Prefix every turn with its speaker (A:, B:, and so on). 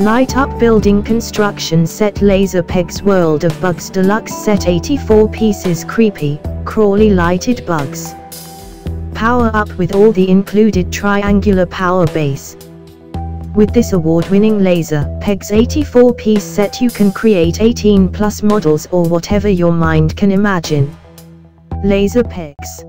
A: Light up building construction set Laser Pegs World of Bugs Deluxe set 84 pieces creepy, crawly lighted bugs. Power up with all the included triangular power base. With this award-winning Laser Pegs 84 piece set you can create 18 plus models or whatever your mind can imagine. Laser Pegs